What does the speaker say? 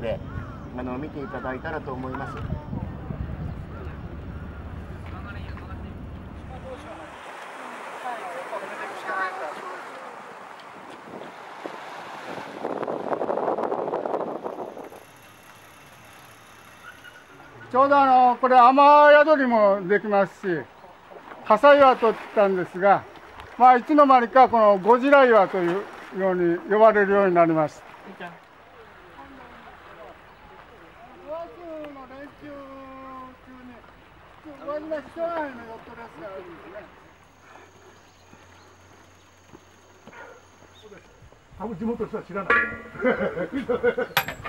であの見ていただいたらと思います。ちょうどあのこれ雨宿りもできますし火災は取ったんですがまあいつの間にかこのゴジラ岩というように呼ばれるようになりました。多分地元の人は知らない。だから知らせてもらない。